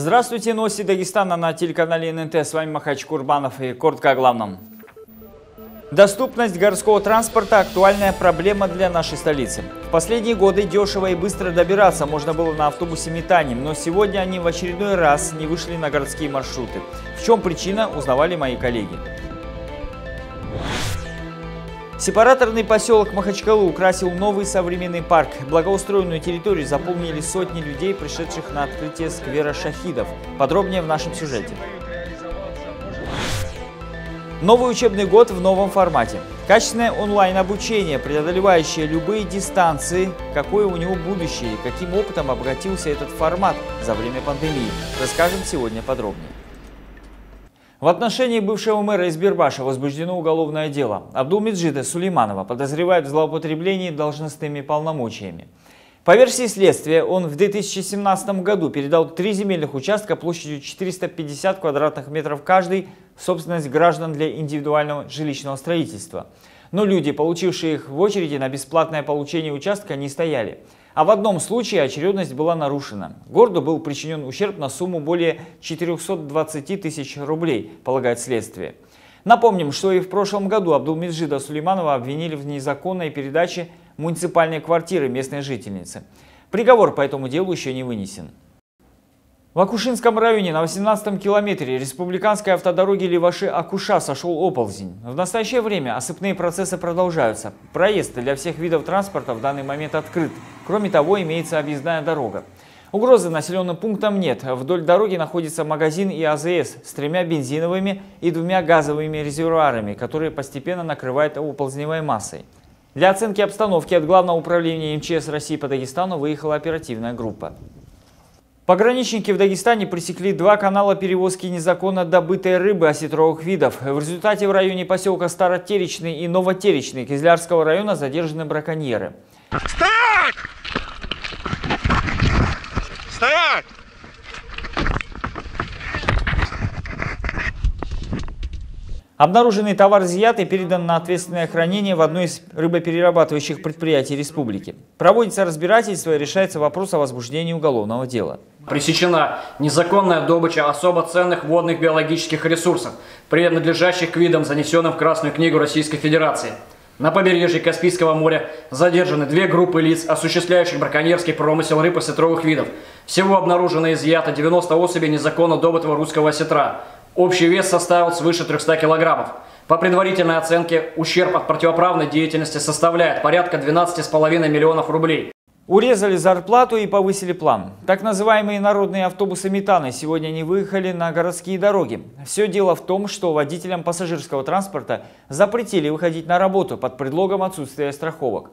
Здравствуйте, новости Дагестана на телеканале ННТ. С вами Махач Курбанов и коротко о главном. Доступность городского транспорта – актуальная проблема для нашей столицы. В последние годы дешево и быстро добираться можно было на автобусе «Метанем», но сегодня они в очередной раз не вышли на городские маршруты. В чем причина, узнавали мои коллеги. Сепараторный поселок Махачкалу украсил новый современный парк. Благоустроенную территорию заполнили сотни людей, пришедших на открытие сквера шахидов. Подробнее в нашем сюжете. Новый учебный год в новом формате. Качественное онлайн-обучение, преодолевающее любые дистанции. Какое у него будущее и каким опытом обогатился этот формат за время пандемии, расскажем сегодня подробнее. В отношении бывшего мэра Избербаша возбуждено уголовное дело. Абдулмеджида Сулейманова подозревают в злоупотреблении должностными полномочиями. По версии следствия, он в 2017 году передал три земельных участка площадью 450 квадратных метров каждый в собственность граждан для индивидуального жилищного строительства. Но люди, получившие их в очереди на бесплатное получение участка, не стояли. А в одном случае очередность была нарушена. Городу был причинен ущерб на сумму более 420 тысяч рублей, полагает следствие. Напомним, что и в прошлом году Абдулмеджида Сулейманова обвинили в незаконной передаче муниципальной квартиры местной жительницы. Приговор по этому делу еще не вынесен. В Акушинском районе на 18-м километре республиканской автодороги Леваши-Акуша сошел оползень. В настоящее время осыпные процессы продолжаются. Проезд для всех видов транспорта в данный момент открыт. Кроме того, имеется объездная дорога. Угрозы населенным пунктам нет. Вдоль дороги находится магазин и АЗС с тремя бензиновыми и двумя газовыми резервуарами, которые постепенно накрывают оползневой массой. Для оценки обстановки от Главного управления МЧС России по Дагестану выехала оперативная группа. Пограничники в Дагестане пресекли два канала перевозки незаконно добытой рыбы осетровых видов. В результате в районе поселка Старотеречный и Новотеречный Кизлярского района задержаны браконьеры. Стоять! Обнаруженный товар изъят и передан на ответственное хранение в одно из рыбоперерабатывающих предприятий республики. Проводится разбирательство и решается вопрос о возбуждении уголовного дела. Пресечена незаконная добыча особо ценных водных биологических ресурсов, принадлежащих к видам, занесенным в Красную книгу Российской Федерации. На побережье Каспийского моря задержаны две группы лиц, осуществляющих браконьерский промысел рыб и осетровых видов. Всего обнаружено изъято 90 особей незаконно добытого русского осетра – Общий вес составил свыше 300 килограммов. По предварительной оценке, ущерб от противоправной деятельности составляет порядка 12,5 миллионов рублей. Урезали зарплату и повысили план. Так называемые народные автобусы метаны сегодня не выехали на городские дороги. Все дело в том, что водителям пассажирского транспорта запретили выходить на работу под предлогом отсутствия страховок.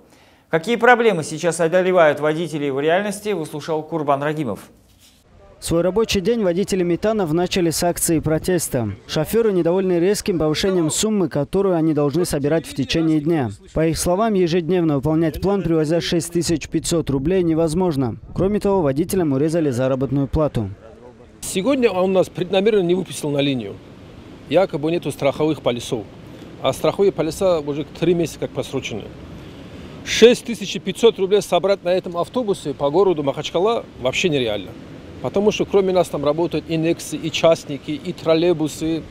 Какие проблемы сейчас одолевают водителей в реальности, выслушал Курбан Рагимов. Свой рабочий день водители метанов начали с акции протеста. Шоферы недовольны резким повышением суммы, которую они должны собирать в течение дня. По их словам, ежедневно выполнять план, привозя 6500 рублей, невозможно. Кроме того, водителям урезали заработную плату. Сегодня он нас преднамеренно не выпустил на линию. Якобы нету страховых полисов. А страховые полиса уже три месяца как просрочены. 6500 рублей собрать на этом автобусе по городу Махачкала вообще нереально. Потому что кроме нас там работают и Нексы, и частники, и троллейбусы,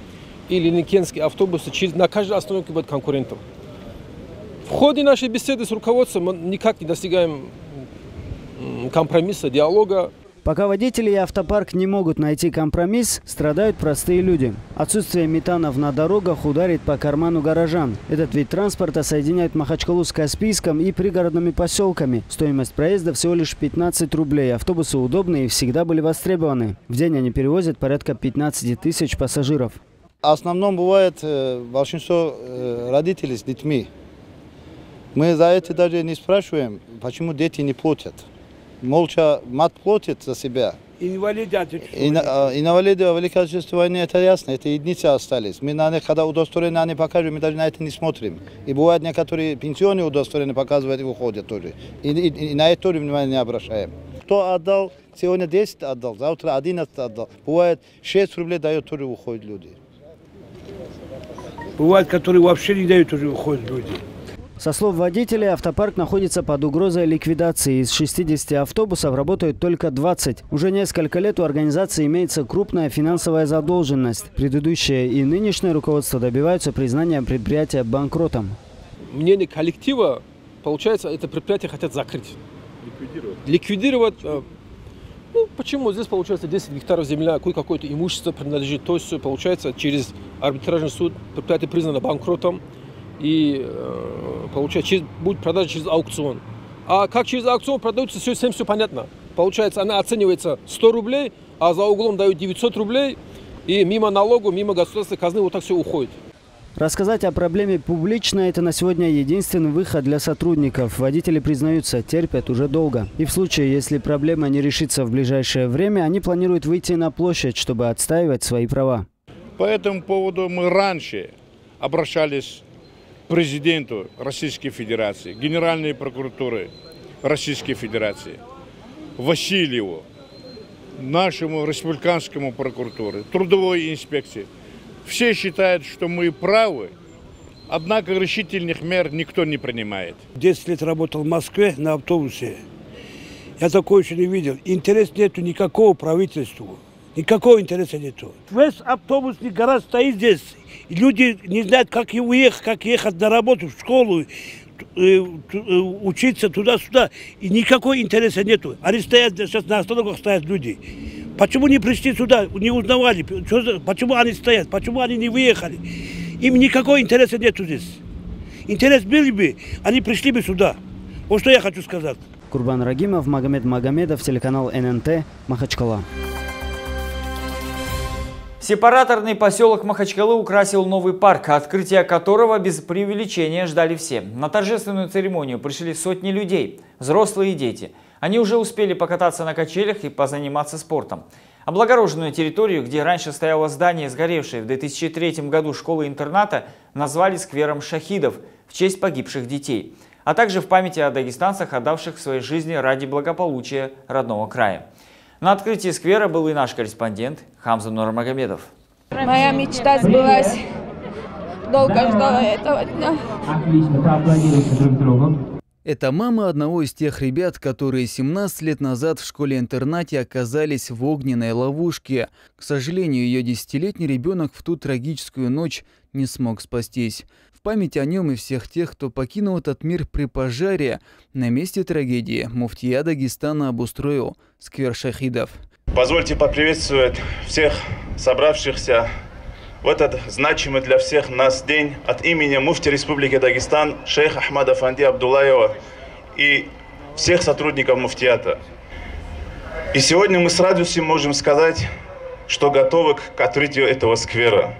и линникенские автобусы. На каждой остановке будет конкурентом. В ходе нашей беседы с руководством мы никак не достигаем компромисса, диалога. Пока водители и автопарк не могут найти компромисс, страдают простые люди. Отсутствие метанов на дорогах ударит по карману горожан. Этот вид транспорта соединяет Махачкалу с Каспийском и пригородными поселками. Стоимость проезда всего лишь 15 рублей. Автобусы удобные и всегда были востребованы. В день они перевозят порядка 15 тысяч пассажиров. В основном бывает э, большинство э, родителей с детьми. Мы за это даже не спрашиваем, почему дети не платят молча мат платит за себя. Инвалиды Ин, инвалиды Великой Отечественной войны, это ясно, это единицы остались. Мы на них, когда удостоверение они покажем, мы даже на это не смотрим. И бывают некоторые пенсионные удостоверения показывают и выходят тоже. И, и, и на это тоже внимание не обращаем. Кто отдал, сегодня 10 отдал, завтра 11 отдал. Бывает 6 рублей дает, тоже выходят люди. Бывает, которые вообще не дают, тоже выходят люди. Со слов водителей, автопарк находится под угрозой ликвидации. Из 60 автобусов работают только 20. Уже несколько лет у организации имеется крупная финансовая задолженность. Предыдущее и нынешнее руководство добиваются признания предприятия банкротом. Мнение коллектива, получается, это предприятие хотят закрыть. Ликвидировать. Ликвидировать. э, Ну, почему? Здесь, получается, 10 гектаров земля, какое-то имущество принадлежит. То есть, получается, через арбитражный суд предприятие признано банкротом. И, э, получается, через, будет продажа через аукцион. А как через аукцион продаются, все, всем все понятно. Получается, она оценивается 100 рублей, а за углом дают 900 рублей. И мимо налогу, мимо государственной казны вот так все уходит. Рассказать о проблеме публично – это на сегодня единственный выход для сотрудников. Водители признаются, терпят уже долго. И в случае, если проблема не решится в ближайшее время, они планируют выйти на площадь, чтобы отстаивать свои права. По этому поводу мы раньше обращались президенту Российской Федерации, Генеральной прокуратуры Российской Федерации, Васильеву, нашему республиканскому прокуратуре, трудовой инспекции. Все считают, что мы правы, однако решительных мер никто не принимает. 10 лет работал в Москве на автобусе. Я такого еще не видел. Интерес нету никакого правительству. Никакого интереса нету. Весь автобусный гараж стоит здесь. И люди не знают, как уехать, как ехать на работу, в школу, э, э, учиться туда-сюда. И никакого интереса нету. Они стоят, сейчас на остановках стоят люди. Почему не пришли сюда, не узнавали, почему они стоят, почему они не выехали. Им никакого интереса нету здесь. Интерес был бы, они пришли бы сюда. Вот что я хочу сказать. Курбан Рагимов, Магомед Магомедов, телеканал ННТ, Махачкала. Сепараторный поселок Махачкалы украсил новый парк, открытие которого без преувеличения ждали все. На торжественную церемонию пришли сотни людей, взрослые и дети. Они уже успели покататься на качелях и позаниматься спортом. Облагороженную территорию, где раньше стояло здание, сгоревшее в 2003 году школы-интерната, назвали сквером шахидов в честь погибших детей, а также в памяти о дагестанцах, отдавших своей жизни ради благополучия родного края. На открытии сквера был и наш корреспондент Хамза Нурмагомедов. Моя мечта сбылась. Долго ждала этого дня. Отлично, поаплодируйте друг другу. Это мама одного из тех ребят, которые 17 лет назад в школе-интернате оказались в огненной ловушке. К сожалению, ее десятилетний ребенок в ту трагическую ночь не смог спастись. Память о нем и всех тех, кто покинул этот мир при пожаре, на месте трагедии муфтия Дагестана обустроил сквер шахидов. Позвольте поприветствовать всех собравшихся в этот значимый для всех нас день от имени муфти Республики Дагестан шейха Ахмада Фанди Абдулаева и всех сотрудников муфтията. И сегодня мы с радостью можем сказать, что готовы к открытию этого сквера.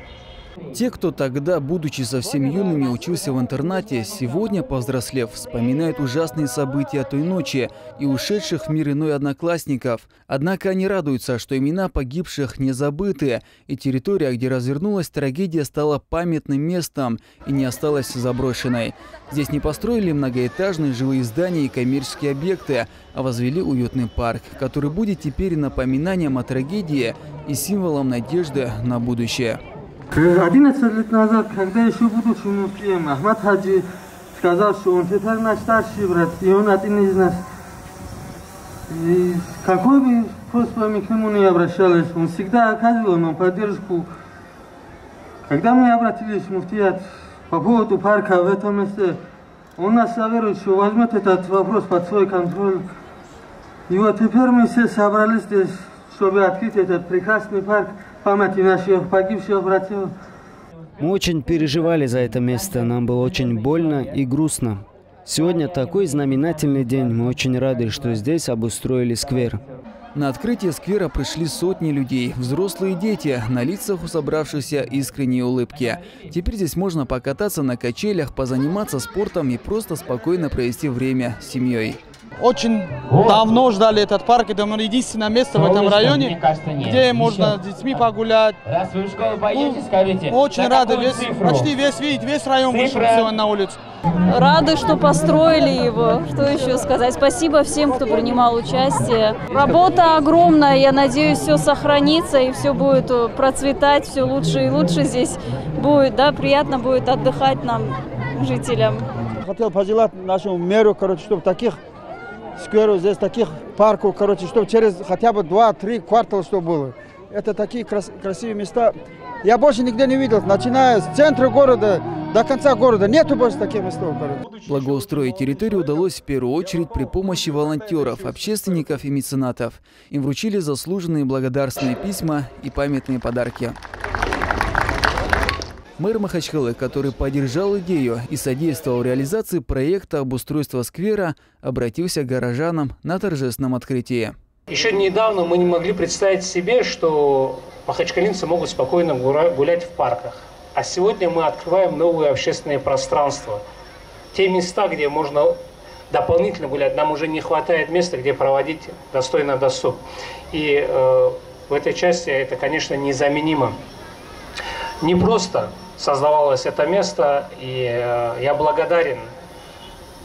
Те, кто тогда, будучи совсем юными, учился в интернате, сегодня, повзрослев, вспоминают ужасные события той ночи и ушедших в мир иной одноклассников. Однако они радуются, что имена погибших не забыты, и территория, где развернулась трагедия, стала памятным местом и не осталась заброшенной. Здесь не построили многоэтажные жилые здания и коммерческие объекты, а возвели уютный парк, который будет теперь напоминанием о трагедии и символом надежды на будущее. 11 лет назад, когда еще будучи муфтием, Ахмад Хаджи сказал, что он теперь наш старший брат, и он один из нас. И какой бы мы к нему не обращались, он всегда оказывал нам поддержку. Когда мы обратились в муфтият по поводу парка в этом месте, он нас заверил, что возьмет этот вопрос под свой контроль. И вот теперь мы все собрались здесь, чтобы открыть этот прекрасный парк памяти наших погибших братьев. Мы очень переживали за это место, нам было очень больно и грустно. Сегодня такой знаменательный день, мы очень рады, что здесь обустроили сквер. На открытие сквера пришли сотни людей, взрослые и дети, на лицах у собравшихся искренние улыбки. Теперь здесь можно покататься на качелях, позаниматься спортом и просто спокойно провести время с семьей. Очень давно ждали этот парк. Это единственное место в этом районе, где можно с детьми погулять. Раз вы в школу пойдете, Ну, скажите. Очень рады. Весь, почти весь, видите, весь район вышел сегодня на улицу. Рады, что построили его. Что еще сказать? Спасибо всем, кто принимал участие. Работа огромная. Я надеюсь, все сохранится и все будет э, процветать, все лучше и лучше здесь будет. Да, приятно будет отдыхать нам, жителям. хотел пожелать нашему мэру, короче, чтобы таких скверов, здесь таких парков, короче, чтобы через хотя бы 2-3 квартала, чтобы было. Это такие крас красивые места. Я больше нигде не видел, начиная с центра города до конца города. Нету больше таких мест. Короче. Благоустроить территорию удалось в первую очередь при помощи волонтеров, общественников и меценатов. Им вручили заслуженные благодарственные письма и памятные подарки. Мэр Махачкалы, который поддержал идею и содействовал реализации проекта обустройства сквера, обратился к горожанам на торжественном открытии. Еще недавно мы не могли представить себе, что махачкалинцы могут спокойно гулять в парках. А сегодня мы открываем новые общественные пространства. Те места, где можно дополнительно гулять, нам уже не хватает места, где проводить достойно досуг. И э, в этой части это, конечно, незаменимо. Не просто создавалось это место, и э, я благодарен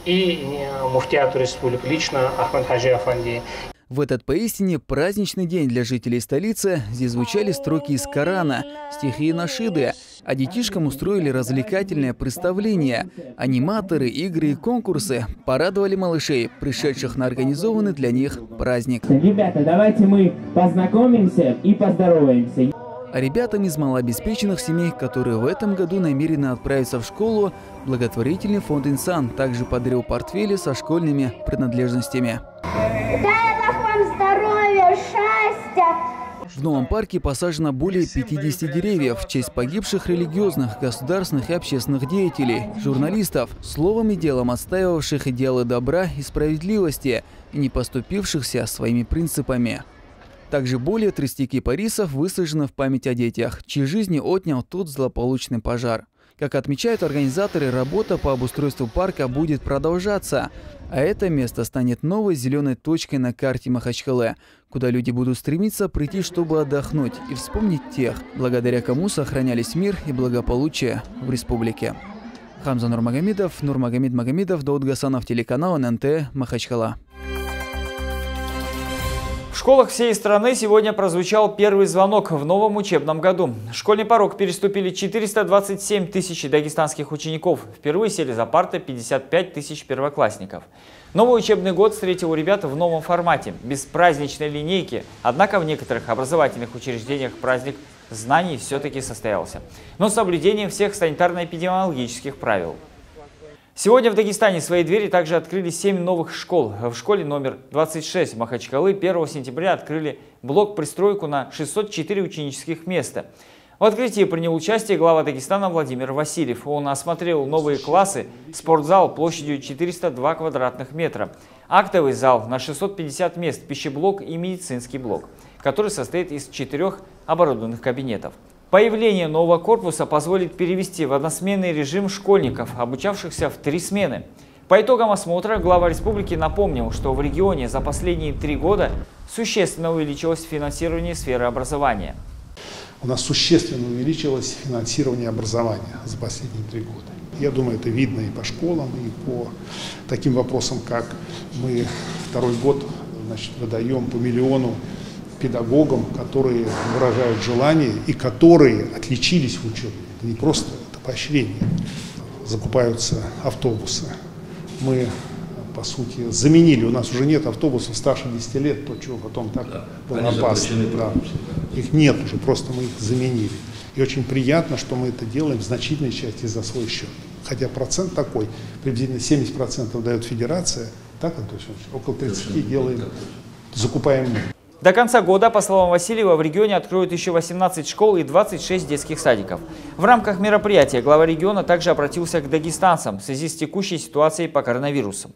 и Муфтиату Республики, лично Ахмад Хаджи Афанди. В этот поистине праздничный день для жителей столицы здесь звучали строки из Корана, стихи и нашиды, а детишкам устроили развлекательное представление. Аниматоры, игры и конкурсы порадовали малышей, пришедших на организованный для них праздник. Ребята, давайте мы познакомимся и поздороваемся. А ребятам из малообеспеченных семей, которые в этом году намерены отправиться в школу, благотворительный фонд «Инсан» также подарил портфели со школьными принадлежностями. Дай Аллах вам здоровья, счастья! В новом парке посажено более 50 деревьев в честь погибших религиозных, государственных и общественных деятелей, журналистов, словом и делом отстаивавших идеалы добра и справедливости и не поступившихся своими принципами. Также более 30 кипарисов высажено в память о детях, чьи жизни отнял тот злополучный пожар. Как отмечают организаторы, работа по обустройству парка будет продолжаться, а это место станет новой зеленой точкой на карте Махачкалы, куда люди будут стремиться прийти, чтобы отдохнуть и вспомнить тех, благодаря кому сохранялись мир и благополучие в республике. Хамза Нурмагомедов, Нурмагомед Магомедов, Дауд Гасанов, телеканал ННТ, Махачкала. Школах всей страны сегодня прозвучал первый звонок в новом учебном году. Школьный порог переступили 427 тысяч дагестанских учеников. Впервые сели за парты 55 тысяч первоклассников. Новый учебный год встретил ребят в новом формате, без праздничной линейки. Однако в некоторых образовательных учреждениях праздник знаний все-таки состоялся. Но с соблюдением всех санитарно-эпидемиологических правил. Сегодня в Дагестане свои двери также открыли 7 новых школ. В школе номер 26 Махачкалы 1 сентября открыли блок-пристройку на 604 ученических места. В открытии принял участие глава Дагестана Владимир Васильев. Он осмотрел новые классы, спортзал площадью 402 квадратных метра, актовый зал на 650 мест, пищеблок и медицинский блок, который состоит из четырех оборудованных кабинетов. Появление нового корпуса позволит перевести в односменный режим школьников, обучавшихся в три смены. По итогам осмотра глава республики напомнил, что в регионе за последние три года существенно увеличилось финансирование сферы образования. У нас существенно увеличилось финансирование образования за последние три года. Я думаю, это видно и по школам, и по таким вопросам, как мы второй год значит, выдаем по миллиону педагогам, которые выражают желание и которые отличились в учебе. Это не просто это поощрение. Закупаются автобусы. Мы, по сути, заменили. У нас уже нет автобусов старше 10 лет, то, чего потом так да, было опасно. Да. Их нет уже, просто мы их заменили. И очень приятно, что мы это делаем в значительной части за свой счет. Хотя процент такой, приблизительно 70% дает федерация, так, Антон Около 30 делаем, закупаем мы. До конца года, по словам Васильева, в регионе откроют еще 18 школ и 26 детских садиков. В рамках мероприятия глава региона также обратился к дагестанцам в связи с текущей ситуацией по коронавирусу.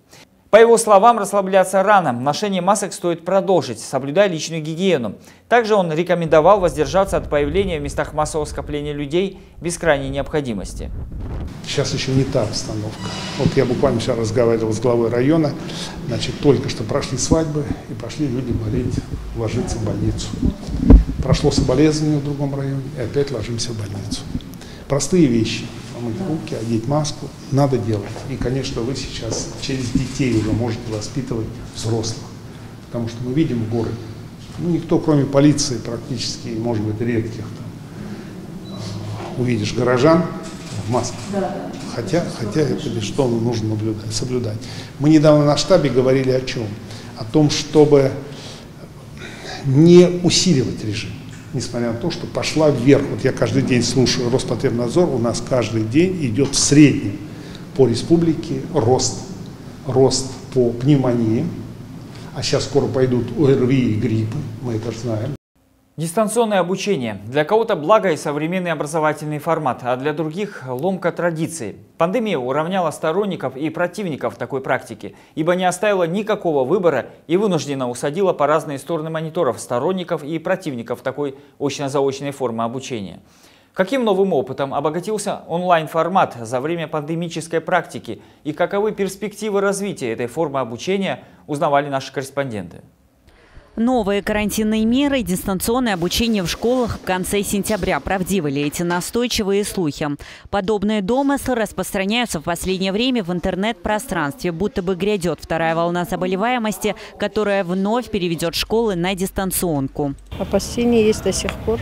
По его словам, расслабляться рано, ношение масок стоит продолжить, соблюдая личную гигиену. Также он рекомендовал воздержаться от появления в местах массового скопления людей без крайней необходимости. Сейчас еще не та обстановка. Вот я буквально сейчас разговаривал с главой района, значит, только что прошли свадьбы и пошли люди болеть, ложиться в больницу. Прошло соболезнование в другом районе и опять ложимся в больницу. Простые вещи помыть руки, одеть маску, надо делать. И, конечно, вы сейчас через детей уже можете воспитывать взрослых. Потому что мы видим в городе, ну, никто, кроме полиции, практически, может быть, редких, там, увидишь горожан, в масках. Хотя, хотя это что нужно наблюдать, соблюдать. Мы недавно на штабе говорили о чем? О том, чтобы не усиливать режим, несмотря на то, что пошла вверх. Вот я каждый день слушаю Роспотребнадзор, у нас каждый день идет в среднем по республике рост, рост по пневмонии, а сейчас скоро пойдут ОРВИ и гриппы, мы это знаем. Дистанционное обучение. Для кого-то благо и современный образовательный формат, а для других – ломка традиций. Пандемия уравняла сторонников и противников такой практики, ибо не оставила никакого выбора и вынужденно усадила по разные стороны мониторов сторонников и противников такой очно-заочной формы обучения. Каким новым опытом обогатился онлайн-формат за время пандемической практики и каковы перспективы развития этой формы обучения, узнавали наши корреспонденты. Новые карантинные меры и дистанционное обучение в школах в конце сентября. Правдивы ли эти настойчивые слухи? Подобные домыслы распространяются в последнее время в интернет-пространстве, будто бы грядет вторая волна заболеваемости, которая вновь переведет школы на дистанционку. Опасения есть до сих пор,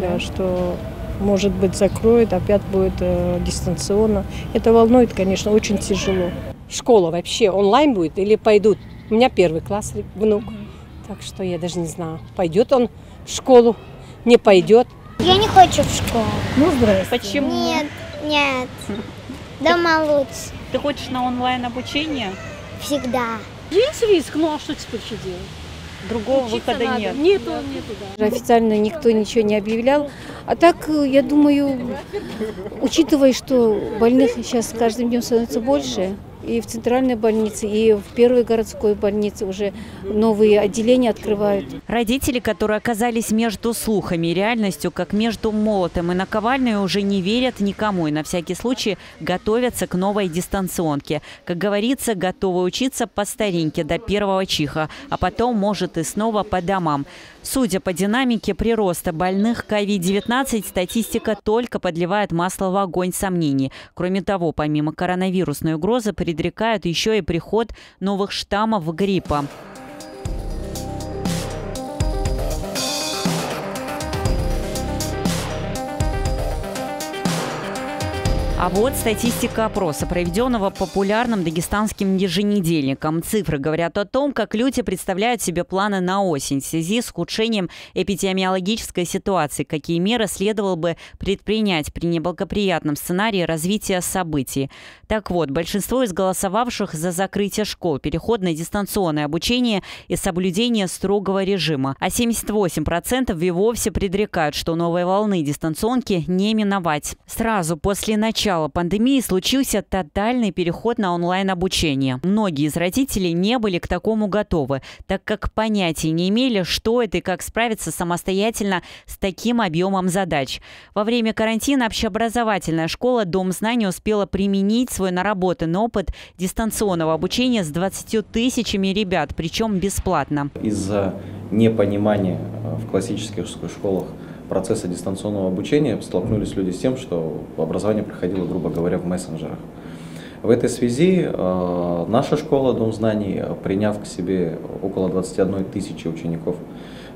да, что может быть закроют, опять будет э, дистанционно. Это волнует, конечно, очень тяжело. Школа вообще онлайн будет или пойдут? У меня первый класс внук. Так что я даже не знаю, пойдет он в школу, не пойдет. Я не хочу в школу. Ну, здравствуйте. Почему? Нет, нет. Дома лучше. Ты хочешь на онлайн обучение? Всегда. Есть риск, ну а что теперь что делать? Другого выхода надо. нет. Нету, нету, да. Официально никто ничего не объявлял. А так, э, я думаю, учитывая, что больных сейчас с каждым днем становится больше, и в центральной больнице, и в первой городской больнице уже новые отделения открывают. Родители, которые оказались между слухами и реальностью, как между молотом и наковальней, уже не верят никому и на всякий случай готовятся к новой дистанционке. Как говорится, готовы учиться по старинке до первого чиха, а потом, может, и снова по домам. Судя по динамике прироста больных COVID-19, статистика только подливает масло в огонь сомнений. Кроме того, помимо коронавирусной угрозы, предрекают еще и приход новых штаммов гриппа. А вот статистика опроса, проведенного популярным дагестанским еженедельником. Цифры говорят о том, как люди представляют себе планы на осень в связи с ухудшением эпидемиологической ситуации, какие меры следовало бы предпринять при неблагоприятном сценарии развития событий. Так вот, большинство из голосовавших за закрытие школ, переход на дистанционное обучение и соблюдение строгого режима, а 78% и вовсе предрекают, что новой волны дистанционки не миновать. Сразу после начала начала пандемии случился тотальный переход на онлайн-обучение. Многие из родителей не были к такому готовы, так как понятия не имели, что это и как справиться самостоятельно с таким объемом задач. Во время карантина общеобразовательная школа «Дом знаний» успела применить свой наработанный опыт дистанционного обучения с 20 тысячами ребят, причем бесплатно. Из-за непонимания э, в классических школах процесса дистанционного обучения столкнулись люди с тем, что образование проходило, грубо говоря, в мессенджерах. В этой связи э, наша школа Дом знаний, приняв к себе около 21 тысячи учеников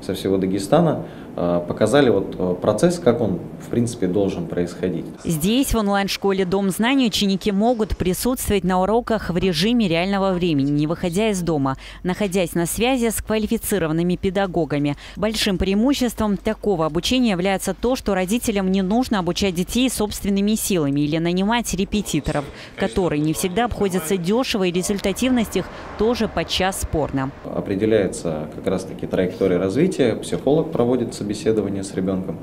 со всего Дагестана, показали вот э, процесс, как он, в принципе, должен происходить. Здесь, в онлайн-школе «Дом знаний», ученики могут присутствовать на уроках в режиме реального времени, не выходя из дома, находясь на связи с квалифицированными педагогами. Большим преимуществом такого обучения является то, что родителям не нужно обучать детей собственными силами или нанимать репетиторов, которые не всегда обходятся дешево, и результативность их тоже подчас спорна. Определяется как раз-таки траектория развития, психолог проводит собеседование с ребенком.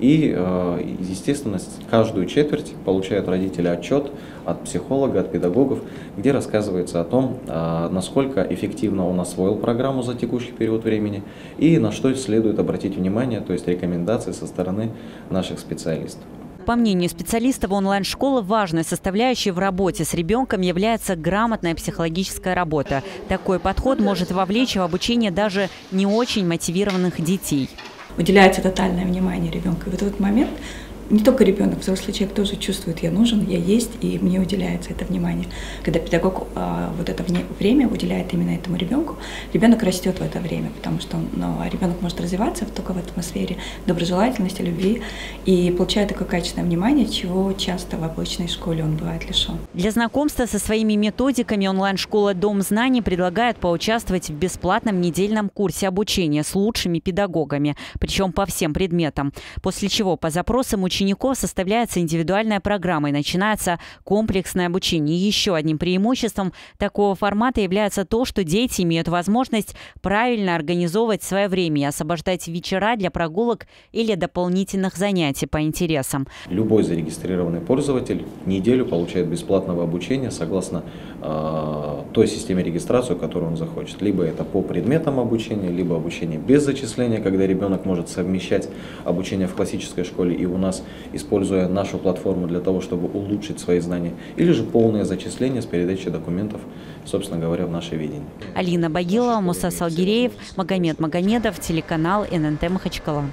И, э, естественно, каждую четверть получают родители отчет от психолога, от педагогов, где рассказывается о том, э, насколько эффективно он освоил программу за текущий период времени и на что следует обратить внимание, то есть рекомендации со стороны наших специалистов. По мнению специалистов онлайн-школы, важной составляющей в работе с ребенком является грамотная психологическая работа. Такой подход может вовлечь в обучение даже не очень мотивированных детей уделяется тотальное внимание ребенку. И в этот момент не только ребенок, взрослый человек тоже чувствует, я нужен, я есть, и мне уделяется это внимание. Когда педагог а, вот это время уделяет именно этому ребенку, ребенок растет в это время, потому что ну, ребенок может развиваться только в атмосфере доброжелательности, любви, и получает такое качественное внимание, чего часто в обычной школе он бывает лишен. Для знакомства со своими методиками онлайн-школа «Дом знаний» предлагает поучаствовать в бесплатном недельном курсе обучения с лучшими педагогами, причем по всем предметам, после чего по запросам учеников учеников составляется индивидуальная программа и начинается комплексное обучение. еще одним преимуществом такого формата является то, что дети имеют возможность правильно организовывать свое время и освобождать вечера для прогулок или дополнительных занятий по интересам. Любой зарегистрированный пользователь неделю получает бесплатного обучения согласно той системе регистрации, которую он захочет. Либо это по предметам обучения, либо обучение без зачисления, когда ребенок может совмещать обучение в классической школе и у нас используя нашу платформу для того, чтобы улучшить свои знания, или же полное зачисление с передачей документов, собственно говоря, в наше видение. Алина Багилова, Муса Салгиреев, Магомед Магомедов, телеканал ННТ Махачкала.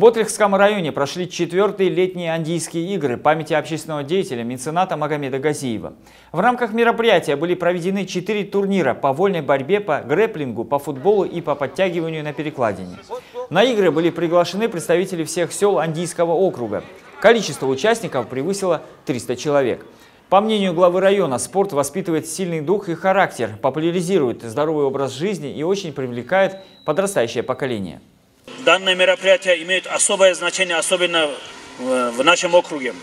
В Ботрихском районе прошли четвертые летние андийские игры памяти общественного деятеля мецената Магомеда Газиева. В рамках мероприятия были проведены четыре турнира по вольной борьбе, по грэплингу, по футболу и по подтягиванию на перекладине. На игры были приглашены представители всех сел Андийского округа. Количество участников превысило 300 человек. По мнению главы района, спорт воспитывает сильный дух и характер, популяризирует здоровый образ жизни и очень привлекает подрастающее поколение. Данное мероприятие имеет особое значение, особенно в нашем округе,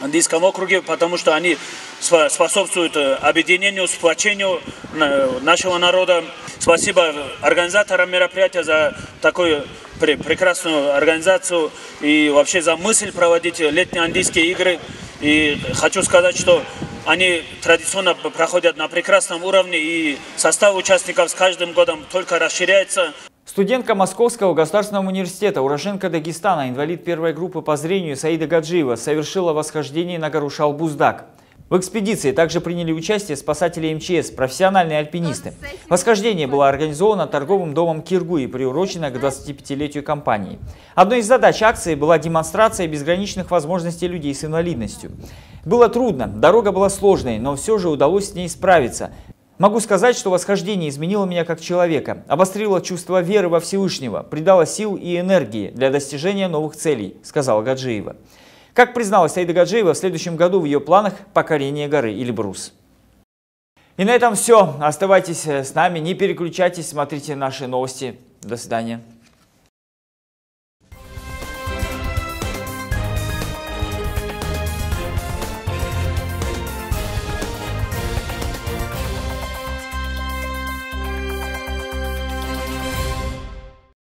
Андийском округе, потому что они способствуют э, объединению, сплочению нашего народа. Спасибо организаторам мероприятия за такую прекрасную организацию и вообще за мысль проводить летние андийские игры. И хочу сказать, что они традиционно проходят на прекрасном уровне, и состав участников с каждым годом только расширяется. Студентка Московского государственного университета, уроженка Дагестана, инвалид первой группы по зрению Саида Гаджиева совершила восхождение на гору Шалбуздак. В экспедиции также приняли участие спасатели МЧС, профессиональные альпинисты. Восхождение было организовано торговым домом Киргу и приурочено к 25-летию компании. Одной из задач акции была демонстрация безграничных возможностей людей с инвалидностью. Было трудно, дорога была сложной, но все же удалось с ней справиться. Могу сказать, что восхождение изменило меня как человека, обострило чувство веры во Всевышнего, придало сил и энергии для достижения новых целей, сказала Гаджиева. Как призналась Аида Гаджиева, в следующем году в ее планах покорение горы Эльбрус. И на этом все. Оставайтесь с нами, не переключайтесь, смотрите наши новости. До свидания.